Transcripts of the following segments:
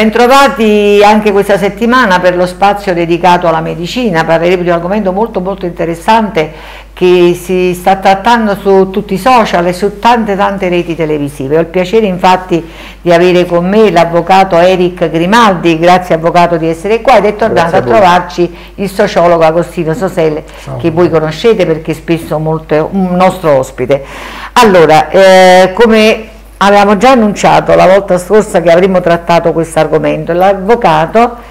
Bentrovati anche questa settimana per lo spazio dedicato alla medicina, parleremo di un argomento molto molto interessante che si sta trattando su tutti i social e su tante tante reti televisive. Ho il piacere infatti di avere con me l'avvocato Eric Grimaldi, grazie avvocato di essere qua ed è tornato a, a trovarci il sociologo Agostino Soselle Ciao. che voi conoscete perché spesso molto è un nostro ospite. Allora, eh, come avevamo già annunciato la volta scorsa che avremmo trattato questo argomento, l'avvocato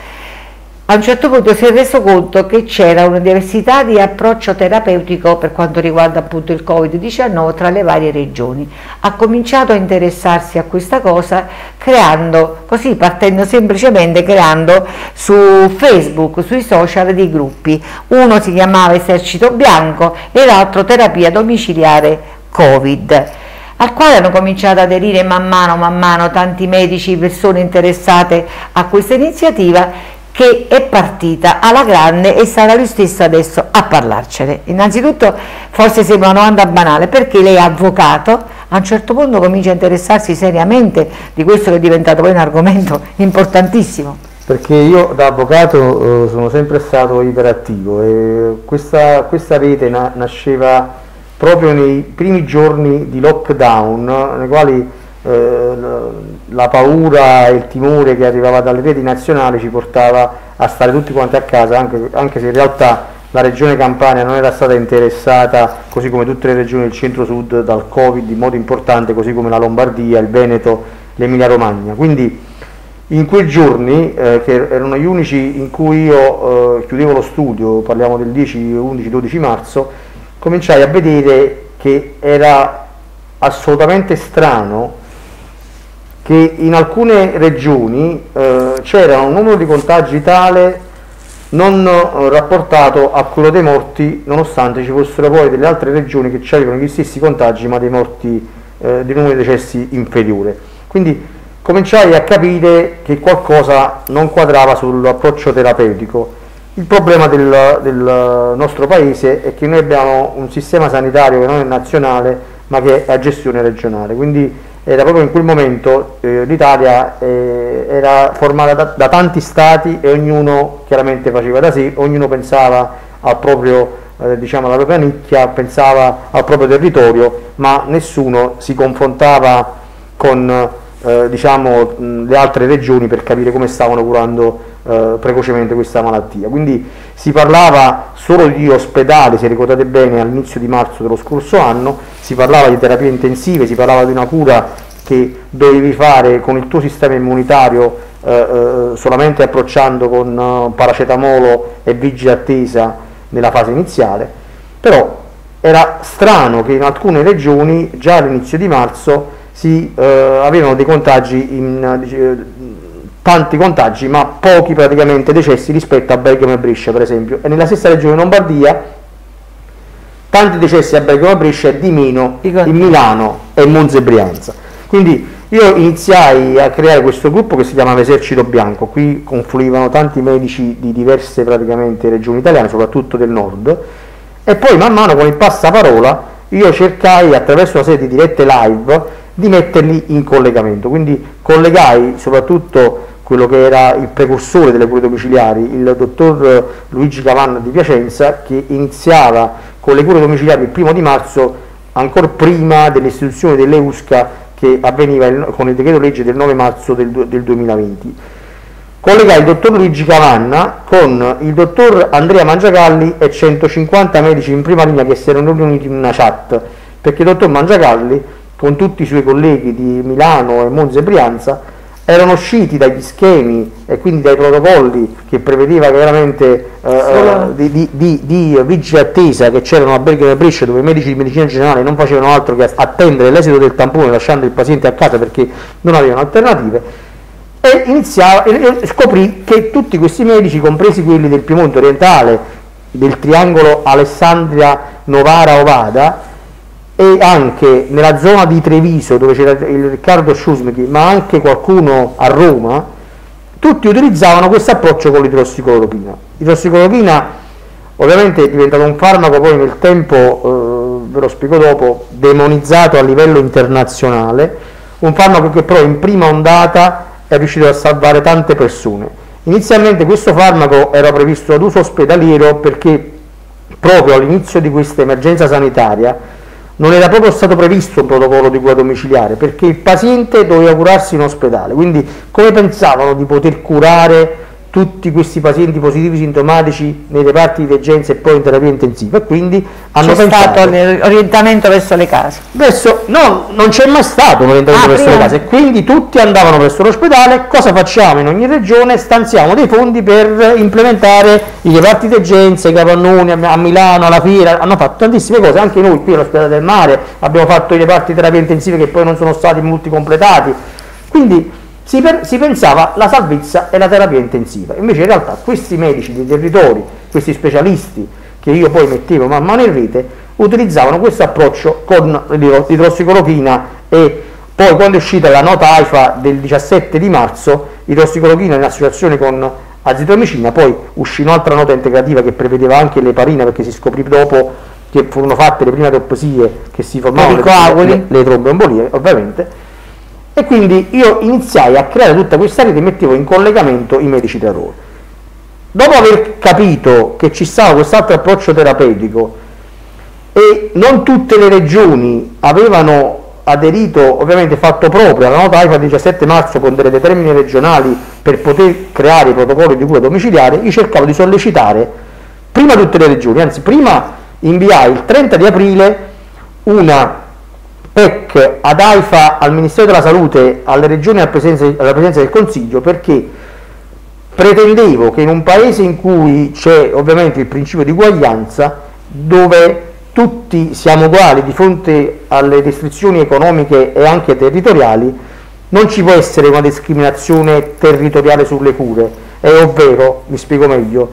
a un certo punto si è reso conto che c'era una diversità di approccio terapeutico per quanto riguarda appunto il Covid-19 tra le varie regioni. Ha cominciato a interessarsi a questa cosa creando, così partendo semplicemente creando su Facebook, sui social dei gruppi. Uno si chiamava Esercito Bianco e l'altro Terapia Domiciliare Covid al quale hanno cominciato ad aderire man mano, man mano tanti medici, persone interessate a questa iniziativa che è partita alla grande e sarà lui stesso adesso a parlarcene. Innanzitutto forse sembra una domanda banale, perché lei è avvocato, a un certo punto comincia a interessarsi seriamente di questo che è diventato poi un argomento importantissimo. Perché io da avvocato eh, sono sempre stato iperattivo e questa, questa rete na nasceva proprio nei primi giorni di lockdown, nei quali eh, la paura e il timore che arrivava dalle reti nazionali ci portava a stare tutti quanti a casa, anche, anche se in realtà la regione Campania non era stata interessata, così come tutte le regioni del centro-sud, dal Covid in modo importante, così come la Lombardia, il Veneto, l'Emilia Romagna. Quindi in quei giorni, eh, che erano gli unici in cui io eh, chiudevo lo studio, parliamo del 10, 11, 12 marzo, cominciai a vedere che era assolutamente strano che in alcune regioni eh, c'era un numero di contagi tale non eh, rapportato a quello dei morti, nonostante ci fossero poi delle altre regioni che avevano gli stessi contagi ma dei morti eh, di numero di decessi inferiore. Quindi cominciai a capire che qualcosa non quadrava sull'approccio terapeutico il problema del, del, nostro paese è che noi abbiamo un sistema sanitario che non è nazionale ma che è a gestione regionale, quindi era proprio in quel momento eh, l'Italia eh, era formata da, da, tanti stati e ognuno chiaramente faceva da sé, ognuno pensava al proprio, eh, diciamo, alla propria nicchia, pensava al proprio territorio, ma nessuno si confrontava con eh, diciamo, le altre regioni per capire come stavano curando eh, precocemente questa malattia. Quindi si parlava solo di ospedali, se ricordate bene, all'inizio di marzo dello scorso anno, si parlava di terapie intensive, si parlava di una cura che dovevi fare con il tuo sistema immunitario eh, eh solamente approcciando con uh, paracetamolo e vigile attesa nella fase iniziale, però era strano che in alcune regioni già all'inizio di marzo si eh, avevano dei contagi, in, eh, tanti contagi, ma pochi praticamente decessi rispetto a Bergamo e Brescia per esempio. E nella stessa regione Lombardia tanti decessi a Bergamo e Brescia e di meno in Milano e Monza e Brianza. Quindi io iniziai a creare questo gruppo che si chiamava Esercito Bianco, qui confluivano tanti medici di diverse praticamente regioni italiane, soprattutto del nord, e poi man mano con il passaparola io cercai attraverso una serie di dirette live di metterli in collegamento, quindi collegai soprattutto quello che era il precursore delle cure domiciliari, il dottor Luigi Cavanna di Piacenza, che iniziava con le cure domiciliari il primo di marzo, ancora prima dell'istituzione dell'EUSCA che avveniva il, con il decreto legge del 9 marzo del, del 2020. Collegai il dottor Luigi Cavanna con il dottor Andrea Mangiagalli e 150 medici in prima linea che si erano riuniti in una chat, perché il dottor Mangiagalli con tutti i suoi colleghi di Milano e Monza e Brianza, erano usciti dagli schemi e quindi dai protocolli che prevedeva chiaramente eh, eh di, di, di, di vigile attesa che c'erano a Bergamo e Brescia dove i medici di medicina generale non facevano altro che attendere l'esito del tampone lasciando il paziente a casa perché non avevano alternative. E, iniziava, e scoprì che tutti questi medici, compresi quelli del Piemonte orientale, del triangolo Alessandria-Novara-Ovada, e anche nella zona di Treviso dove c'era il Riccardo Schusmichi, ma anche qualcuno a Roma, tutti utilizzavano questo approccio con l'idrossiclorochina. L'idrossiclorochina ovviamente è diventato un farmaco poi nel tempo, eh, ve lo spiego dopo, demonizzato a livello internazionale, un farmaco che però in prima ondata è riuscito a salvare tante persone. Inizialmente questo farmaco era previsto ad uso ospedaliero perché proprio all'inizio di questa emergenza sanitaria non era proprio stato previsto un protocollo di cura domiciliare perché il paziente doveva curarsi in ospedale, quindi come pensavano di poter curare tutti questi pazienti positivi sintomatici nei reparti di degenza e poi in terapia intensiva. E quindi hanno c'è stato l'orientamento verso le case? Verso, no, non c'è mai stato un orientamento ah, verso prima. le case. Quindi tutti andavano verso l'ospedale. Cosa facciamo in ogni regione? stanziamo dei fondi per implementare i reparti di degenza, i capannoni a Milano, alla Fiera. Hanno fatto tantissime cose, anche noi qui all'ospedale del mare abbiamo fatto i reparti di terapia intensiva che poi non sono stati molti completati. Quindi si, per, si pensava la salvezza e la terapia intensiva, invece in realtà questi medici dei territori, questi specialisti che io poi mettevo man mano in rete, utilizzavano questo approccio con l'idrossicolochina e poi quando è uscita la nota AIFA del 17 di marzo, idrossicolochina in associazione con azitromicina, poi uscì un'altra nota integrativa che prevedeva anche le parine perché si scoprì dopo che furono fatte le prime autopsie che si formavano le, le, le tromboembolie ovviamente e quindi io iniziai a creare tutta questa rete e mettevo in collegamento i medici loro. Dopo aver capito che ci stava quest'altro approccio terapeutico e non tutte le regioni avevano aderito, ovviamente fatto proprio alla nota AIFA 17 marzo con delle determine regionali per poter creare i protocolli di cura domiciliare, io cercavo di sollecitare prima tutte le regioni, anzi prima inviai il 30 di aprile una PEC ad AIFA, al Ministero della Salute, alle regioni presenza, alla presenza del Consiglio perché pretendevo che in un paese in cui c'è ovviamente il principio di uguaglianza, dove tutti siamo uguali di fronte alle restrizioni economiche e anche territoriali, non ci può essere una discriminazione territoriale sulle cure, è ovvero, mi spiego meglio,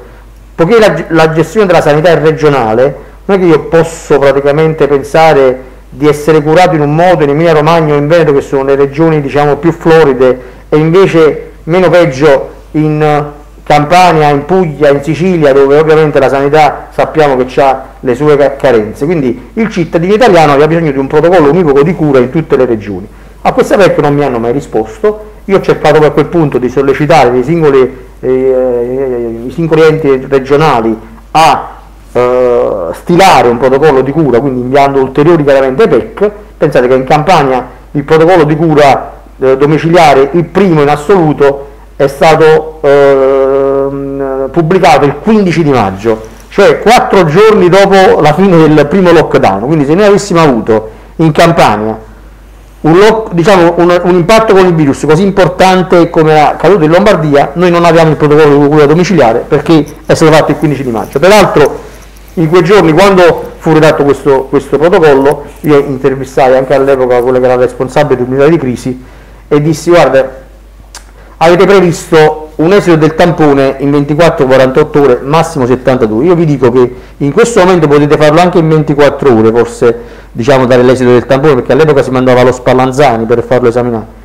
poiché la, la gestione della sanità è regionale, non è che io posso praticamente pensare di essere curato in un modo in Emilia Romagna o in Veneto che sono le regioni diciamo, più floride e invece meno peggio in Campania, in Puglia, in Sicilia dove ovviamente la sanità sappiamo che ha le sue carenze. Quindi il cittadino italiano aveva bisogno di un protocollo univoco di cura in tutte le regioni. A questa PEC non mi hanno mai risposto. Io ho cercato a quel punto di sollecitare singoli, eh, i singoli enti regionali a eh, stilare un protocollo di cura, quindi inviando ulteriori chiaramente PEC, pensate che in Campania il protocollo di cura eh, domiciliare, il primo in assoluto, è stato eh, pubblicato il 15 di maggio, cioè quattro giorni dopo la fine del primo lockdown, quindi se noi avessimo avuto in Campania un, lock, diciamo, un, un, impatto con il virus così importante come è accaduto in Lombardia, noi non abbiamo il protocollo di cura domiciliare perché è stato fatto il 15 di maggio. Peraltro in quei giorni quando fu redatto questo, questo protocollo io intervistai anche all'epoca quella che era responsabile dell'unità di crisi e dissi guarda avete previsto un esito del tampone in 24-48 ore massimo 72 io vi dico che in questo momento potete farlo anche in 24 ore forse diciamo dare l'esito del tampone perché all'epoca si mandava lo Spallanzani per farlo esaminare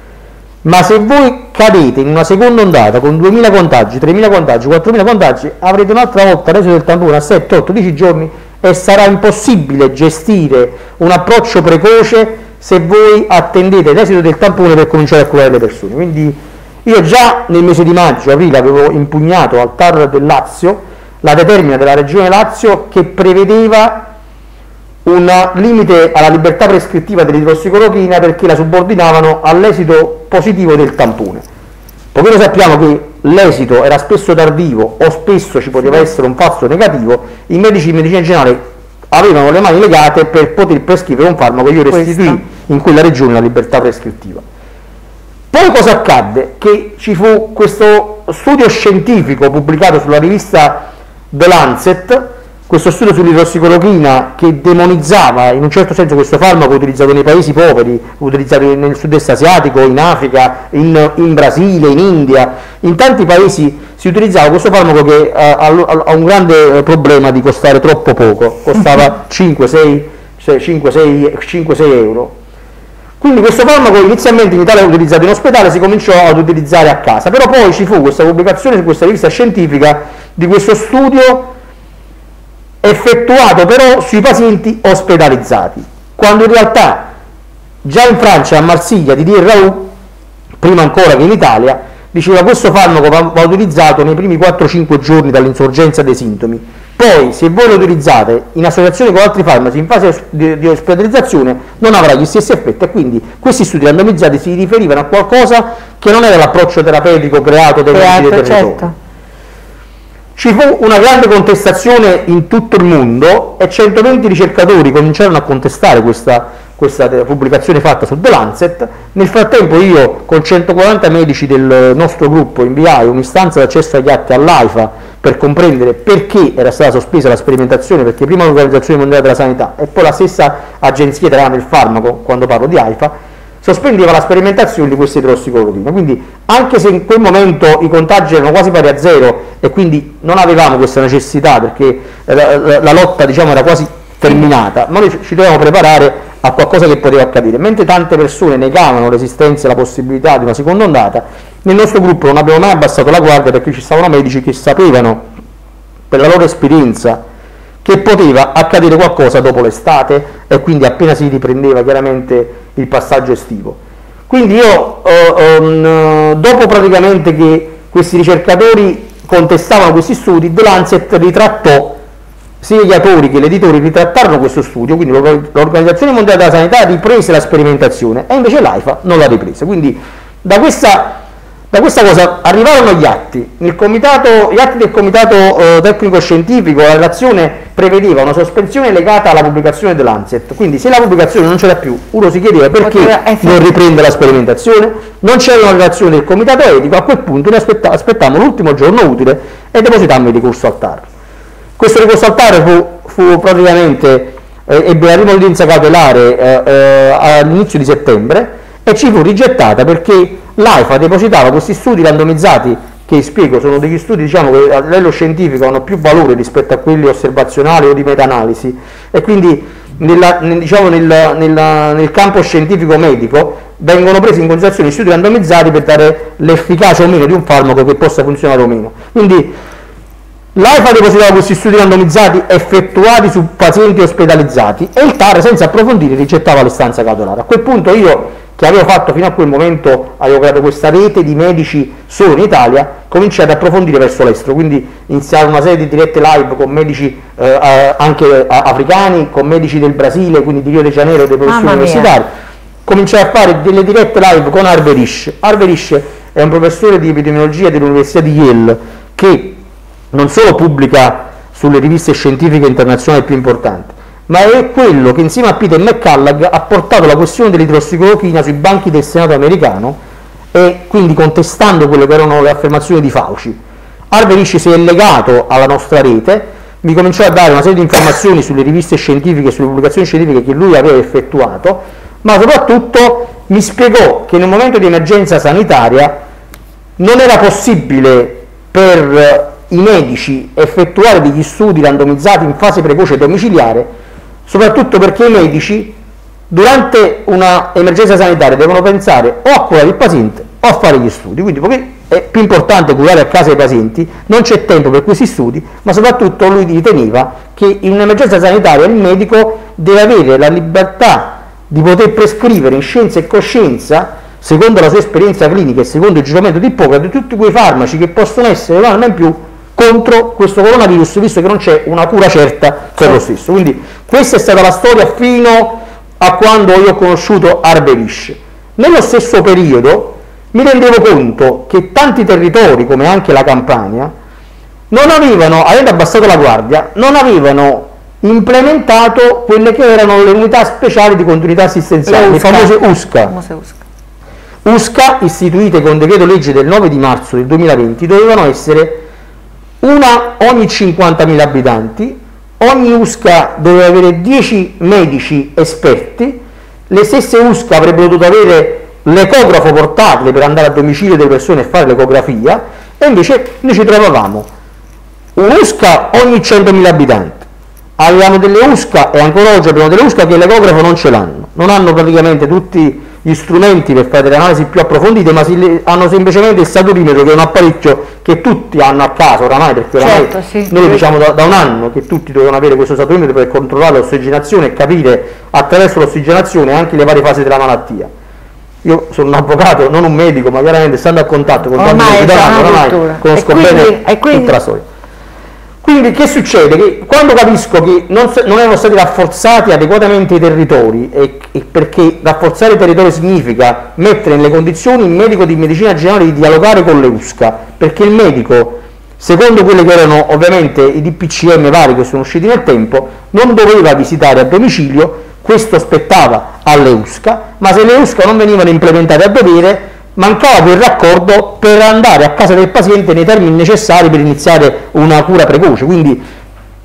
ma se voi cadete in una seconda ondata con 2000 contagi, 3000 contagi, 4000 contagi, avrete un'altra volta reso del tampone a 7, 8, 10 giorni e sarà impossibile gestire un approccio precoce se voi attendete l'esito del tampone per cominciare a curare le persone. Quindi io già nel mese di maggio, aprile, avevo impugnato al TAR del Lazio la determina della Regione Lazio che prevedeva un limite alla libertà prescrittiva dell'idrossicolochina perché la subordinavano all'esito positivo del tampone. Poiché noi sappiamo che l'esito era spesso tardivo o spesso ci poteva essere un falso negativo, i medici di medicina generale avevano le mani legate per poter prescrivere un farmaco che io restituì in quella regione la libertà prescrittiva. Poi cosa accadde? Che ci fu questo studio scientifico pubblicato sulla rivista The Lancet questo studio sull'idrossicolochina che demonizzava in un certo senso questo farmaco utilizzato nei paesi poveri, utilizzato nel sud-est asiatico, in Africa, in, in, Brasile, in India, in tanti paesi si utilizzava questo farmaco che ha, ha un grande problema di costare troppo poco, costava 5-6 euro. Quindi questo farmaco inizialmente in Italia utilizzato in ospedale, si cominciò ad utilizzare a casa, però poi ci fu questa pubblicazione su questa rivista scientifica di questo studio effettuato però sui pazienti ospedalizzati, quando in realtà già in Francia, a Marsiglia, di Raoult prima ancora che in Italia, diceva questo farmaco va, utilizzato nei primi 4-5 giorni dall'insorgenza dei sintomi, poi se voi lo utilizzate in associazione con altri farmaci in fase di, ospedalizzazione non avrà gli stessi effetti. E quindi questi studi randomizzati si riferivano a qualcosa che non era l'approccio terapeutico creato dai certo, certo. Ci fu una grande contestazione in tutto il mondo e 120 ricercatori cominciarono a contestare questa, questa pubblicazione fatta su The Lancet. Nel frattempo io con 140 medici del nostro gruppo inviai un'istanza d'accesso agli atti all'AIFA per comprendere perché era stata sospesa la sperimentazione, perché prima l'Organizzazione Mondiale della Sanità e poi la stessa Agenzia Italiana del Farmaco, quando parlo di AIFA, sospendeva la sperimentazione di queste idrossiclorochine. Quindi anche se in quel momento i contagi erano quasi pari a zero e quindi non avevamo questa necessità perché la, la, la lotta diciamo, era quasi terminata, noi ci dovevamo preparare a qualcosa che poteva accadere. Mentre tante persone negavano l'esistenza e la possibilità di una seconda ondata, nel nostro gruppo non abbiamo mai abbassato la guardia perché ci stavano medici che sapevano per la loro esperienza che poteva accadere qualcosa dopo l'estate e quindi appena si riprendeva chiaramente il passaggio estivo. Quindi io, eh, um, dopo praticamente che questi ricercatori contestavano questi studi, The Lancet ritrattò sia gli autori che gli editori ritrattarono questo studio, quindi l'Organizzazione Mondiale della Sanità riprese la sperimentazione e invece l'AIFA non l'ha ripresa. Quindi da questa da questa cosa arrivarono gli atti, comitato, gli atti del comitato eh, tecnico scientifico, la relazione prevedeva una sospensione legata alla pubblicazione dell'Anset, quindi se la pubblicazione non c'era più, uno si chiedeva perché non riprende la sperimentazione, non c'era una relazione del comitato etico, a quel punto noi aspetta, aspettammo l'ultimo giorno utile e depositammo il ricorso al TAR. Questo ricorso al TAR fu, fu praticamente, eh, ebbe la prima udienza cautelare eh, eh, all'inizio di settembre e ci fu rigettata perché l'AIFA depositava questi studi randomizzati che spiego sono degli studi diciamo, che a livello scientifico hanno più valore rispetto a quelli osservazionali o di meta-analisi e quindi nella, nel, diciamo, nel, nella, nel campo scientifico medico vengono presi in considerazione gli studi randomizzati per dare l'efficacia o meno di un farmaco che possa funzionare o meno. Quindi l'AIFA depositava questi studi randomizzati effettuati su pazienti ospedalizzati e il TAR senza approfondire ricettava l'istanza cautelare. A quel punto io che avevo fatto fino a quel momento, avevo creato questa rete di medici solo in Italia, cominciai ad approfondire verso l'estero, quindi iniziare una serie di dirette live con medici eh, anche africani, con medici del Brasile, quindi di Rio de Janeiro, dei professori universitari, cominciai a fare delle dirette live con. Harvey Risch è un professore di epidemiologia dell'Università di Yale che non solo pubblica sulle riviste scientifiche internazionali più importanti, ma è quello che insieme a Peter McCullough ha portato la questione dell'idrossiclorochina sui banchi del Senato americano e quindi contestando quelle che erano le affermazioni di Fauci. Harvey Risch si è legato alla nostra rete, mi cominciò a dare una serie di informazioni sulle riviste scientifiche, sulle pubblicazioni scientifiche che lui aveva effettuato, ma soprattutto mi spiegò che nel momento di emergenza sanitaria non era possibile per i medici effettuare degli studi randomizzati in fase precoce domiciliare soprattutto perché i medici durante una emergenza sanitaria devono pensare o a curare il paziente o a fare gli studi, quindi poiché è più importante curare a casa i pazienti, non c'è tempo per questi studi, ma soprattutto lui riteneva che in un'emergenza sanitaria il medico deve avere la libertà di poter prescrivere in scienza e coscienza, secondo la sua esperienza clinica e secondo il giuramento di Ippocrate, tutti quei farmaci che possono essere un'arma in più contro questo coronavirus, visto che non c'è una cura certa per lo stesso. Quindi questa è stata la storia fino a quando io ho conosciuto Arbelish. Nello stesso periodo mi rendevo conto che tanti territori, come anche la Campania, non avevano, avendo abbassato la guardia, non avevano implementato quelle che erano le unità speciali di continuità assistenziale, le famose USCA. USCA, istituite con decreto legge del 9 di marzo del 2020, dovevano essere una ogni 50.000 abitanti, ogni USCA doveva avere 10 medici esperti, le stesse USCA avrebbero dovuto avere l'ecografo portatile per andare a domicilio delle persone e fare l'ecografia. E invece noi ci trovavamo. Un USCA ogni 100.000 abitanti. Avevamo delle USCA e ancora oggi abbiamo delle USCA che l'ecografo non ce l'hanno, non hanno praticamente tutti gli strumenti per fare delle analisi più approfondite, ma hanno semplicemente il saturimetro che è un apparecchio che tutti hanno a casa oramai, perché oramai certo, sì, noi diciamo da, da, un anno che tutti dovevano avere questo saturimetro per controllare l'ossigenazione e capire attraverso l'ossigenazione anche le varie fasi della malattia. io sono un avvocato, non un medico, ma chiaramente stando a contatto con tanti medici oramai conosco quindi, bene quindi, tutta la storia. Quindi che succede? Che quando capisco che non, non erano stati rafforzati adeguatamente i territori, e, e perché rafforzare i territori significa mettere nelle condizioni il medico di medicina generale di dialogare con le USCA, perché il medico, secondo quelli che erano ovviamente i DPCM vari che sono usciti nel tempo, non doveva visitare a domicilio, questo spettava alle USCA, ma se le USCA non venivano implementate a dovere, mancava quel raccordo per andare a casa del paziente nei termini necessari per iniziare una cura precoce. Quindi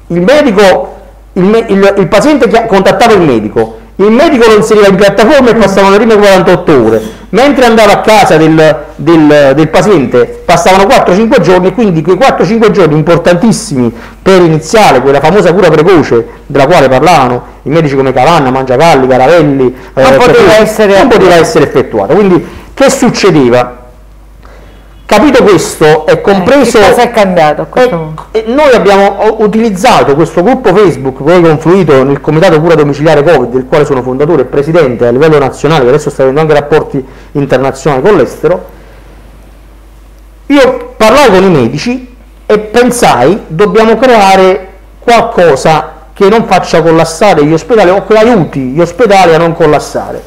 il, medico, il, il, il paziente contattava il medico, il medico lo inseriva in piattaforma e passavano le prime 48 ore, mentre andava a casa del, del, del paziente passavano 4-5 giorni, quindi quei 4-5 giorni importantissimi per iniziare quella famosa cura precoce della quale parlavano i medici come Cavanna, Mangiagalli, Caravelli, non, eh, poteva, essere... non poteva essere effettuato. Quindi che succedeva? Capito questo è compreso... Eh, cosa è cambiato a questo e, e noi abbiamo utilizzato questo gruppo Facebook, poi confluito nel Comitato Cura Domiciliare Covid, del quale sono fondatore e presidente a livello nazionale, che adesso sta avendo anche rapporti internazionali con l'estero. Io parlai con i medici e pensai dobbiamo creare qualcosa che non faccia collassare gli ospedali o che aiuti gli ospedali a non collassare.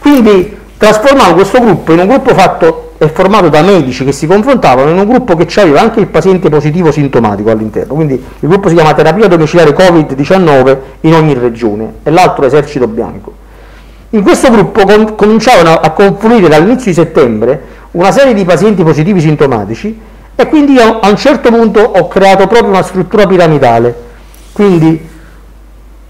Quindi trasformavo questo gruppo in un gruppo fatto e formato da medici che si confrontavano in un gruppo che aveva anche il paziente positivo sintomatico all'interno, quindi il gruppo si chiama terapia domiciliare Covid-19 in ogni regione. E l'altro esercito bianco. In questo gruppo com- cominciavano a confluire dall'inizio di settembre una serie di pazienti positivi sintomatici e quindi io a un certo punto ho creato proprio una struttura piramidale, quindi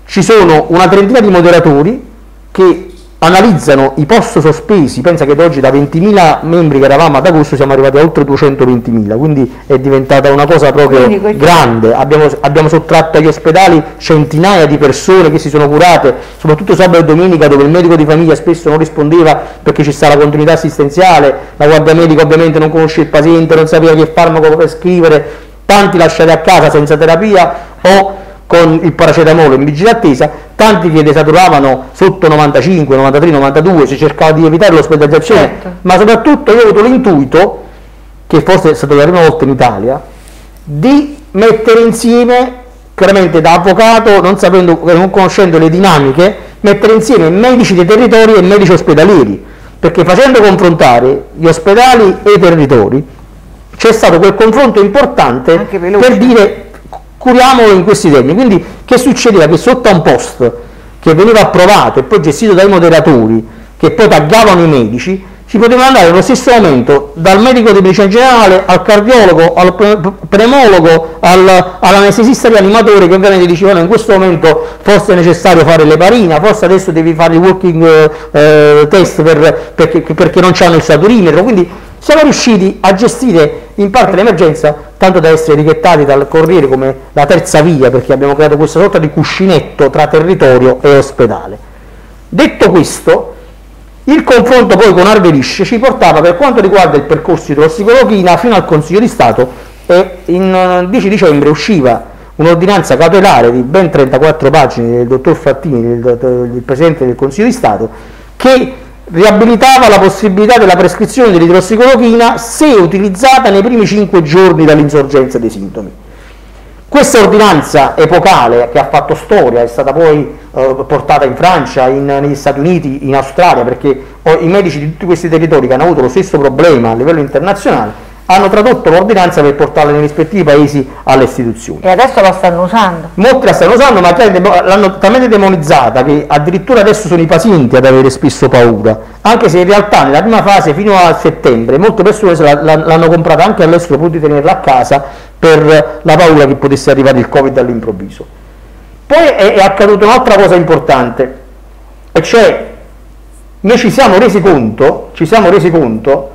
ci sono una trentina di moderatori che analizzano i post sospesi, pensa che da oggi da 20.000 membri che eravamo ad agosto siamo arrivati a oltre 220.000, quindi è diventata una cosa proprio grande, abbiamo, abbiamo, sottratto agli ospedali centinaia di persone che si sono curate, soprattutto sabato e domenica dove il medico di famiglia spesso non rispondeva perché ci sta la continuità assistenziale, la guardia medica ovviamente non conosce il paziente, non sapeva che farmaco prescrivere, tanti lasciati a casa senza terapia o con il paracetamolo in vigile attesa, tanti che desaturavano sotto 95, 93, 92, si cercava di evitare l'ospedalizzazione, certo. ma soprattutto io ho avuto l'intuito, che forse è stata la prima volta in Italia, di mettere insieme, chiaramente da avvocato, non, sapendo, non conoscendo le dinamiche, mettere insieme medici dei territori e medici ospedalieri, perché facendo confrontare gli ospedali e i territori c'è stato quel confronto importante per dire curiamolo in questi termini. Quindi che succedeva? Che sotto un post che veniva approvato e poi gestito dai moderatori, che poi taggavano i medici, si poteva andare allo stesso momento dal medico di medicina generale al cardiologo, al pneumologo, al, all'anestesista rianimatore che ovviamente dicevano in questo momento forse è necessario fare l'eparina, forse adesso devi fare il walking eh, test per, perché, perché non c'hanno il saturimetro, quindi siamo riusciti a gestire in parte l'emergenza, tanto da essere etichettati dal Corriere come la terza via, perché abbiamo creato questa sorta di cuscinetto tra territorio e ospedale. Detto questo, il confronto poi con Arvelisce ci portava per quanto riguarda il percorso di tossicologia fino al Consiglio di Stato e in 10 dicembre usciva un'ordinanza cautelare di ben 34 pagine del dottor Fattini, del, del Presidente del Consiglio di Stato, che riabilitava la possibilità della prescrizione dell'idrossicolochina se utilizzata nei primi 5 giorni dall'insorgenza dei sintomi. Questa ordinanza epocale che ha fatto storia è stata poi eh, portata in Francia, in, negli Stati Uniti, in Australia, perché oh, i medici di tutti questi territori che hanno avuto lo stesso problema a livello internazionale hanno tradotto l'ordinanza per portarla nei rispettivi paesi alle istituzioni. E adesso la stanno usando? Molti la stanno usando, ma l'hanno talmente demonizzata che addirittura adesso sono i pazienti ad avere spesso paura, anche se in realtà nella prima fase fino a settembre molte persone l'hanno comprata anche all'estero pur di tenerla a casa per la paura che potesse arrivare il Covid all'improvviso. Poi è, è accaduta un'altra cosa importante, e cioè noi ci siamo resi conto, ci siamo resi conto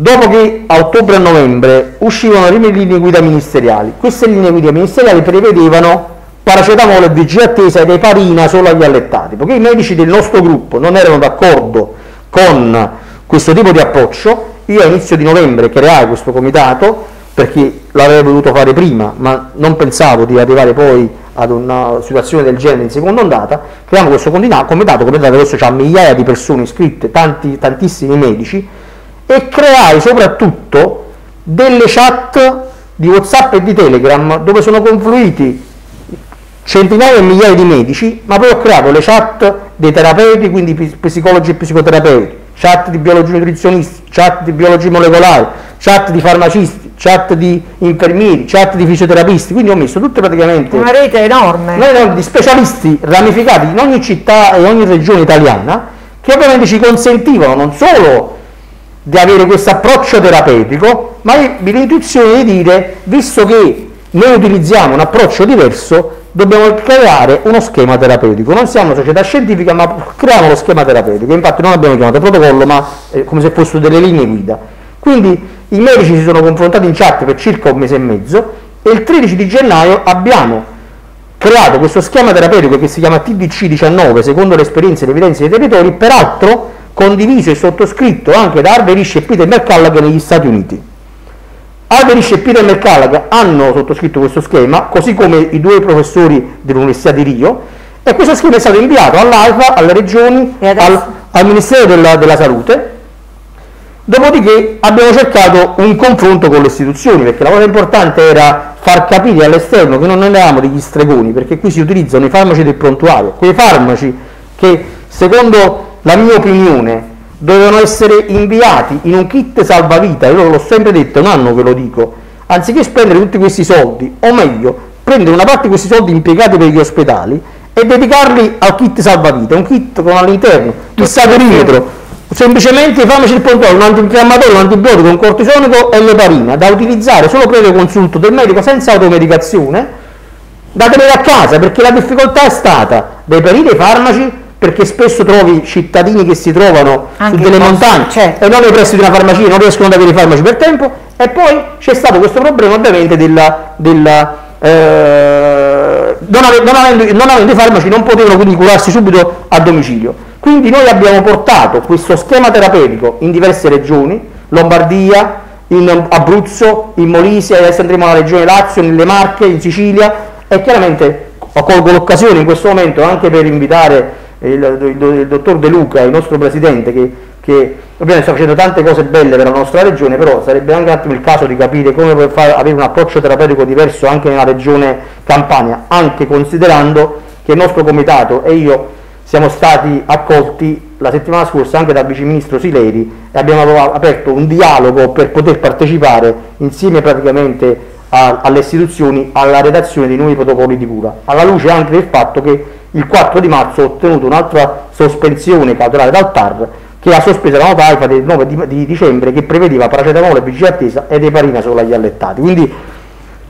Dopo che a ottobre e novembre uscivano le linee guida ministeriali, queste linee guida ministeriali prevedevano paracetamolo e vigia attesa ed eparina solo agli allettati, perché i medici del nostro gruppo non erano d'accordo con questo tipo di approccio, io a inizio di novembre creai questo comitato perché l'avrei voluto fare prima, ma non pensavo di arrivare poi ad una situazione del genere in seconda ondata, creiamo questo comitato, comitato adesso ha migliaia di persone iscritte, tanti, tantissimi medici, e creai soprattutto delle chat di Whatsapp e di Telegram dove sono confluiti centinaia e migliaia di medici, ma poi ho creato le chat dei terapeuti, quindi psicologi e psicoterapeuti, chat di biologi nutrizionisti, chat di biologi molecolari, chat di farmacisti, chat di infermieri, chat di fisioterapisti, quindi ho messo tutte praticamente una rete enorme. Di specialisti ramificati in ogni città e ogni regione italiana che ovviamente ci consentivano non solo di avere questo approccio terapeutico, ma l'intuizione di dire, visto che noi utilizziamo un approccio diverso, dobbiamo creare uno schema terapeutico. Non siamo una società scientifica, ma creiamo lo schema terapeutico. Infatti non abbiamo chiamato protocollo, ma eh, come se fossero delle linee guida. Quindi i medici si sono confrontati in chat per circa un mese e mezzo e il 13 di gennaio abbiamo creato questo schema terapeutico che si chiama TDC19, secondo le esperienze e le evidenze dei territori, peraltro condiviso e sottoscritto anche da Arberish e Peter McCullough negli Stati Uniti. Alberish e Peter McCallaghan hanno sottoscritto questo schema, così come i due professori dell'Università di Rio, e questo schema è stato inviato all'AIFA, alle regioni, al, al, Ministero della, della Salute, dopodiché abbiamo cercato un confronto con le istituzioni, perché la cosa importante era far capire all'esterno che non eravamo degli stregoni, perché qui si utilizzano i farmaci del prontuario, quei farmaci che secondo la mia opinione dovevano essere inviati in un kit salvavita, io l'ho sempre detto, un anno ve lo dico, anziché spendere tutti questi soldi, o meglio, prendere una parte di questi soldi impiegati per gli ospedali e dedicarli al kit salvavita, un kit con all'interno il saperimetro, semplicemente i farmaci del prontuario, un antinfiammatorio, un antibiotico, un cortisonico e l'eparina, da utilizzare solo previo consulto del medico senza automedicazione, dateli a casa perché la difficoltà è stata. Reperire i farmaci perché spesso trovi cittadini che si trovano Anche su delle montagne certo. e non nei pressi di una farmacia, non riescono ad avere i farmaci per tempo e poi c'è stato questo problema ovviamente della, della eh, non, ave, non, avendo, non, avendo, i farmaci non potevano quindi curarsi subito a domicilio. Quindi noi abbiamo portato questo schema terapeutico in diverse regioni, Lombardia, in Abruzzo, in Molise, adesso andremo alla regione Lazio, nelle Marche, in Sicilia e chiaramente colgo l'occasione in questo momento anche per invitare il, il, il, dottor De Luca, il nostro presidente, che, che ovviamente sta facendo tante cose belle per la nostra regione, però sarebbe anche un attimo il caso di capire come far, avere un approccio terapeutico diverso anche nella regione Campania, anche considerando che il nostro comitato e io siamo stati accolti la settimana scorsa anche dal vice ministro Sileri e abbiamo aperto un dialogo per poter partecipare insieme praticamente a, alle istituzioni alla redazione dei nuovi protocolli di cura, alla luce anche del fatto che il 4 di marzo ho ottenuto un'altra sospensione cautelare dal TAR che ha sospeso la nota AIFA del 9 di, di dicembre che prevedeva paracetamolo, BG attesa ed eparina solo agli allettati. Quindi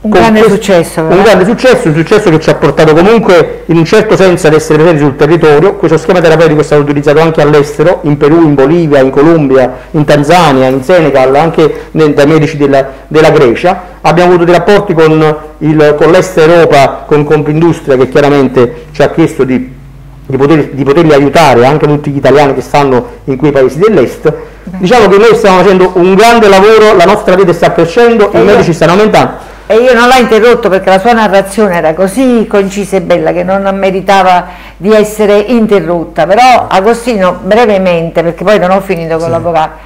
un grande questo, successo. Un grande successo, un successo che ci ha portato comunque in un certo senso ad essere presenti sul territorio. Questo schema terapeutico è stato utilizzato anche all'estero, in Perù, in Bolivia, in Colombia, in Tanzania, in Senegal, anche dai medici della, della Grecia. Abbiamo avuto dei rapporti con, il, con l'Est Europa, con Compindustria che chiaramente ci ha chiesto di, di, poter, di poterli aiutare, anche tutti gli italiani che stanno in quei paesi dell'Est. Diciamo che noi stiamo facendo un grande lavoro, la nostra rete sta crescendo, i medici stanno aumentando e io non l'ho interrotto perché la sua narrazione era così concisa e bella che non meritava di essere interrotta, però Agostino brevemente, perché poi non ho finito con sì. l'avvocato,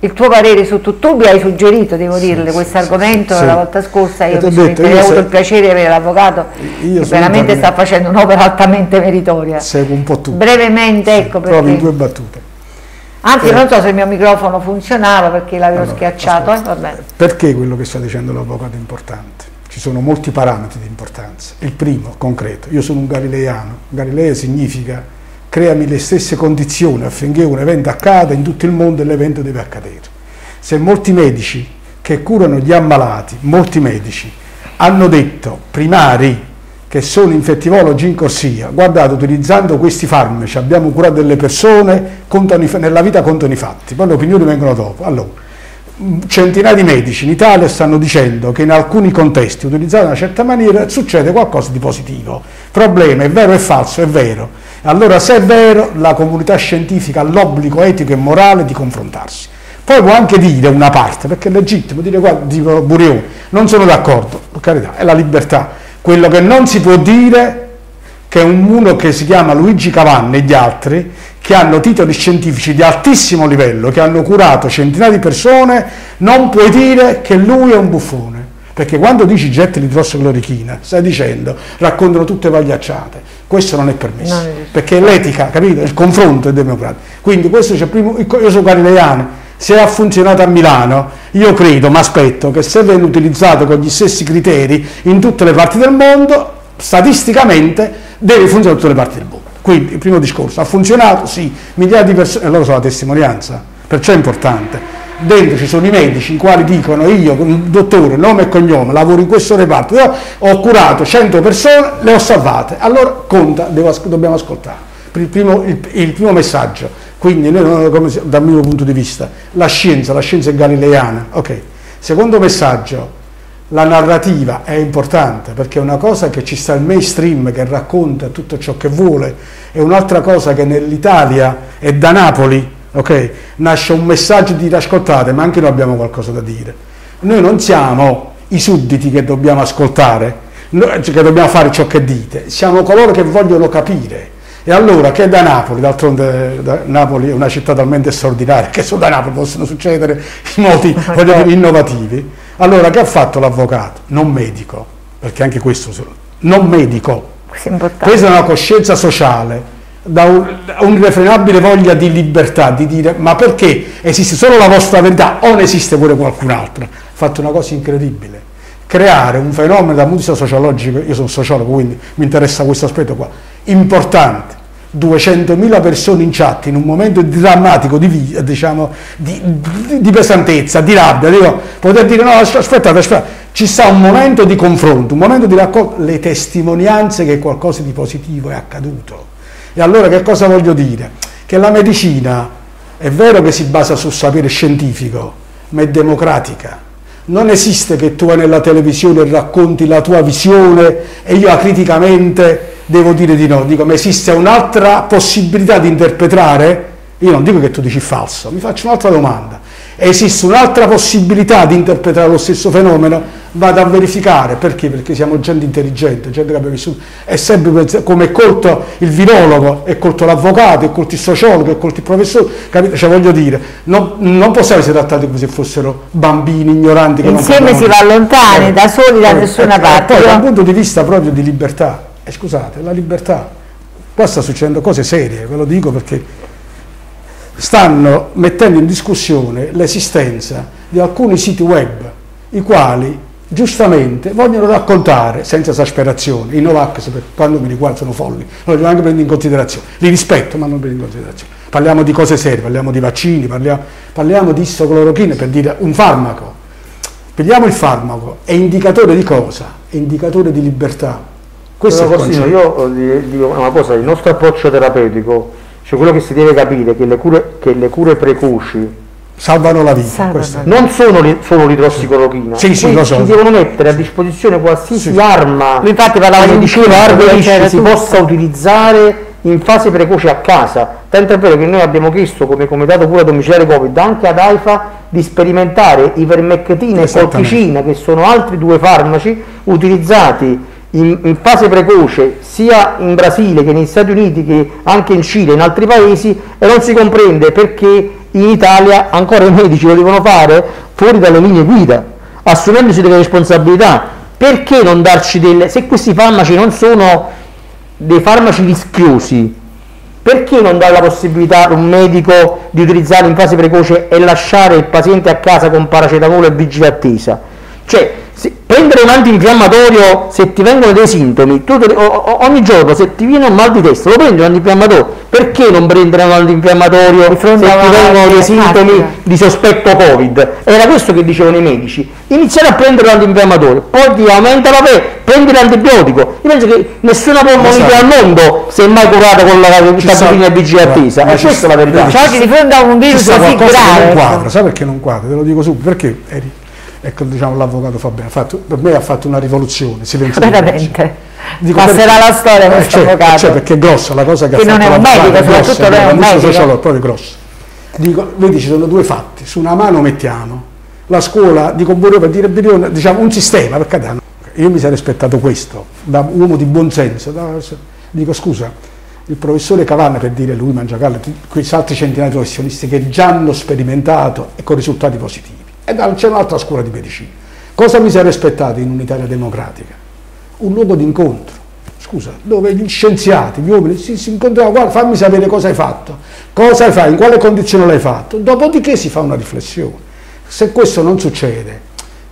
il tuo parere su tutto, tu mi hai suggerito, devo sì, dirle, questo argomento sì, la volta scorsa, io ho avuto il piacere di avere l'avvocato che veramente sta facendo un'opera altamente meritoria. Seguo un po' tu. Brevemente, ecco perché... Proprio in due battute. Anzi, eh, non so se il mio microfono funzionava perché l'avevo allora, schiacciato. Eh, perché quello che sta dicendo l'avvocato è importante? Ci sono molti parametri di importanza. Il primo, concreto, io sono un galileiano. Galileo significa creami le stesse condizioni affinché un evento accada in tutto il mondo e l'evento deve accadere. Se molti medici che curano gli ammalati, molti medici, hanno detto primari che sono infettivologi in corsia, guardate utilizzando questi farmaci abbiamo curato delle persone, contano, nella vita contano i fatti, poi le opinioni vengono dopo. Allora, centinaia di medici in Italia stanno dicendo che in alcuni contesti utilizzati in una certa maniera succede qualcosa di positivo. Problema, è vero o è falso? È vero. Allora se è vero la comunità scientifica ha l'obbligo etico e morale di confrontarsi. Poi può anche dire una parte, perché è legittimo dire guarda, dico Burion, non sono d'accordo, per carità, è la libertà Quello che non si può dire che un uno che si chiama Luigi Cavanna e gli altri, che hanno titoli scientifici di altissimo livello, che hanno curato centinaia di persone, non puoi dire che lui è un buffone. Perché quando dici getti l'idrossiclorichina, stai dicendo, raccontano tutte pagliacciate. Questo non è permesso. Non è perché l'etica, capito? Il confronto è democratico. Quindi questo c'è primo, io sono galileano, se ha funzionato a Milano, io credo, ma aspetto, che se viene utilizzato con gli stessi criteri in tutte le parti del mondo, statisticamente deve funzionare in tutte le parti del mondo. Quindi il primo discorso, ha funzionato? Sì, migliaia di persone, loro sono la testimonianza, perciò è importante. Dentro ci sono i medici i quali dicono io, dottore, nome e cognome, lavoro in questo reparto, ho curato 100 persone, le ho salvate, allora conta, devo, dobbiamo ascoltare. Il primo, il, il primo messaggio, quindi noi, come, dal mio punto di vista, la scienza, la scienza è galileana. Ok. Secondo messaggio, la narrativa è importante perché è una cosa che ci sta il mainstream che racconta tutto ciò che vuole, è un'altra cosa che nell'Italia e da Napoli okay, nasce un messaggio di ascoltate, ma anche noi abbiamo qualcosa da dire. Noi non siamo i sudditi che dobbiamo ascoltare, che dobbiamo fare ciò che dite, siamo coloro che vogliono capire e allora che da Napoli, d'altronde da Napoli è una città talmente straordinaria che solo da Napoli possono succedere in modi dire, innovativi, allora che ha fatto l'avvocato? Non medico, perché anche questo, non medico. Questa è una coscienza sociale, da un'irrefrenabile voglia di libertà, di dire ma perché esiste solo la vostra verità o ne esiste pure qualcun'altra? Ha fatto una cosa incredibile, creare un fenomeno dal punto di vista sociologico, io sono sociologo quindi mi interessa questo aspetto qua, importante. 200.000 persone in chat in un momento drammatico di, diciamo, di, di pesantezza, di rabbia, dico, poter dire no, aspettate, aspettate, ci sta un momento di confronto, un momento di raccolta, le testimonianze che qualcosa di positivo è accaduto. E allora che cosa voglio dire? Che la medicina è vero che si basa sul sapere scientifico, ma è democratica non esiste che tu vai nella televisione e racconti la tua visione e io acriticamente devo dire di no, dico ma esiste un'altra possibilità di interpretare? Io non dico che tu dici falso, mi faccio un'altra domanda. Esiste un'altra possibilità di interpretare lo stesso fenomeno? Vado a verificare, perché? Perché siamo gente intelligente, gente che abbia vissuto, è sempre come è colto il virologo, è colto l'avvocato, è colto il sociologo, è colto il professore, capite? Cioè voglio dire, non, non possiamo essere trattati come se fossero bambini ignoranti. Che Insieme si va lontani, eh, da soli da eh, nessuna eh, parte. Poi da un punto di vista proprio di libertà, eh, scusate, la libertà, qua sta succedendo cose serie, ve lo dico perché stanno mettendo in discussione l'esistenza di alcuni siti web, i quali giustamente vogliono raccontare, senza esasperazione, i Novax, per quando mi riguarda sono folli, li devo anche prendere in considerazione, li rispetto ma non prendo in considerazione. Parliamo di cose serie, parliamo di vaccini, parliamo, parliamo di istoclorochine per dire un farmaco. Prendiamo il farmaco, è indicatore di cosa? È indicatore di libertà. Questo Però, è il io eh, dico una cosa, il nostro approccio terapeutico cioè quello che si deve capire è che le cure, che le cure precoci salvano la vita. Non sono li, solo l'idrossiclorochina, sì, sì, lo so. ci devono mettere a disposizione qualsiasi sì. arma infatti parlava di cioè, si possa utilizzare in fase precoce a casa. Tanto è vero che noi abbiamo chiesto come comitato cura domiciliare Covid anche ad AIFA di sperimentare ivermectina e colchicina, che sono altri due farmaci utilizzati in, in, fase precoce sia in Brasile che negli Stati Uniti che anche in Cile e in altri paesi e non si comprende perché in Italia ancora i medici lo devono fare fuori dalle linee guida, assumendosi delle responsabilità. Perché non darci delle... se questi farmaci non sono dei farmaci rischiosi, perché non dare la possibilità a un medico di utilizzarli in fase precoce e lasciare il paziente a casa con paracetamolo e vigile attesa? Cioè, prendere un antinfiammatorio se ti vengono dei sintomi, tu, ogni giorno se ti viene un mal di testa lo prendi un antinfiammatorio, perché non prendere un antinfiammatorio se ti vengono dei sintomi di sospetto Covid? Era questo che dicevano i medici, iniziare a prendere l'antinfiammatorio, poi ti aumenta la febbre, prendi l'antibiotico, io penso che nessuna polmonite al mondo si è mai curata con la e BG attesa, e questa è la verità. Cioè oggi di fronte a un virus così grave. Sai perché non quadra? Te lo dico subito, perché eri ecco diciamo l'avvocato Fabiano fatto, per me ha fatto una rivoluzione veramente? Dico, passerà perché, la storia eh, questo cioè, avvocato? cioè perché è grossa la cosa che, che ha non fatto è un medico soprattutto non è un medico. sociologo, proprio grosso. Dico, vedi ci sono due fatti su una mano mettiamo la scuola di Comborio per dire diciamo un sistema per cadere Io mi sarei aspettato questo, da uomo di buonsenso. Da, dico scusa, il professore Cavanna per dire lui Mangiagallo, questi altri centinaia di professionisti che già hanno sperimentato e con risultati positivi. E c'è un'altra scuola di medicina. Cosa mi sarei aspettato in un'Italia democratica? Un luogo di incontro, scusa, dove gli scienziati, gli uomini si, si incontravano, guarda, fammi sapere cosa hai fatto, cosa hai fatto, in quale condizione l'hai fatto, dopodiché si fa una riflessione. Se questo non succede,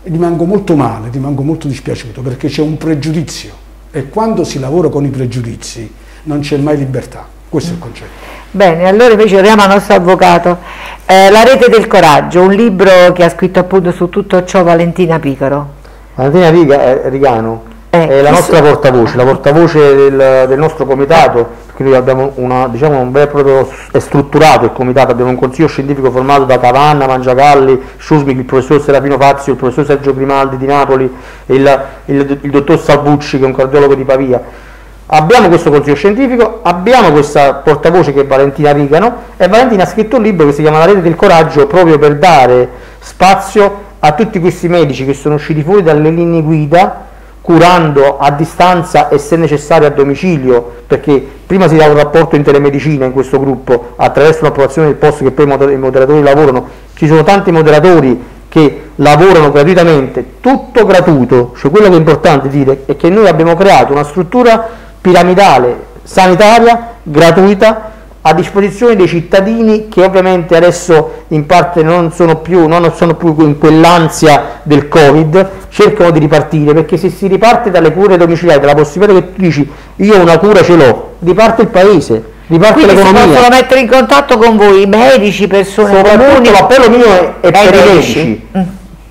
rimango molto male, rimango molto dispiaciuto perché c'è un pregiudizio e quando si lavora con i pregiudizi non c'è mai libertà, questo è il concetto. Bene, allora invece torniamo al nostro avvocato. Eh, la rete del coraggio, un libro che ha scritto appunto su tutto ciò Valentina Picaro. Valentina Riga, eh, Rigano eh, è la nostra portavoce, la portavoce del, del nostro comitato, quindi abbiamo una, diciamo, un vero e proprio è strutturato il comitato, abbiamo un consiglio scientifico formato da Cavanna, Mangiagalli, Sciusmic, il professor Serafino Fazio, il professor Sergio Grimaldi di Napoli, il, il, il dottor Salvucci che è un cardiologo di Pavia. Abbiamo questo consiglio scientifico, abbiamo questa portavoce che è Valentina Rigano e Valentina ha scritto un libro che si chiama La rete del coraggio proprio per dare spazio a tutti questi medici che sono usciti fuori dalle linee guida curando a distanza e se necessario a domicilio, perché prima si dà un rapporto in telemedicina in questo gruppo attraverso l'approvazione del posto che poi i moderatori lavorano, ci sono tanti moderatori che lavorano gratuitamente, tutto gratuito, cioè quello che è importante dire è che noi abbiamo creato una struttura piramidale sanitaria gratuita a disposizione dei cittadini che ovviamente adesso in parte non sono più, non sono più in quell'ansia del Covid, cercano di ripartire perché se si riparte dalle cure domiciliari, dalla possibilità che tu dici io una cura ce l'ho, riparte il paese, riparte Quindi l'economia. si possono mettere in contatto con voi medici, persone Soprattutto l'appello mio è, è per i medici. Mm.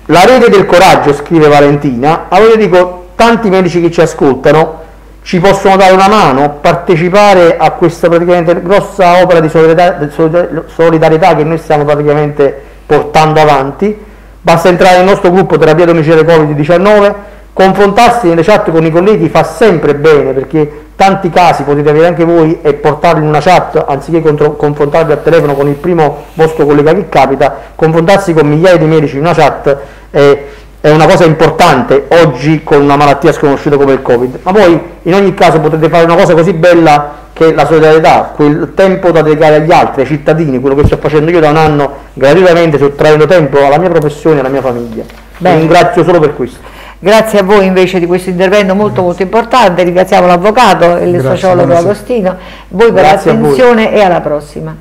La rete del coraggio, scrive Valentina, allora io dico tanti medici che ci ascoltano, ci possono dare una mano, partecipare a questa praticamente grossa opera di solidarietà, che noi stiamo praticamente portando avanti. Basta entrare nel nostro gruppo terapia domiciliare Covid-19, confrontarsi nelle chat con i colleghi fa sempre bene perché tanti casi potete avere anche voi e portarli in una chat anziché contro, confrontarvi al telefono con il primo vostro collega che capita, confrontarsi con migliaia di medici in una chat è è una cosa importante oggi con una malattia sconosciuta come il Covid, ma poi in ogni caso potete fare una cosa così bella che la solidarietà, quel tempo da dedicare agli altri, ai cittadini, quello che sto facendo io da un anno gratuitamente, sottraendo tempo alla mia professione e alla mia famiglia. Vi ringrazio solo per questo. Grazie a voi invece di questo intervento molto molto importante, ringraziamo l'avvocato e il sociologo Agostino, voi per l'attenzione e alla prossima.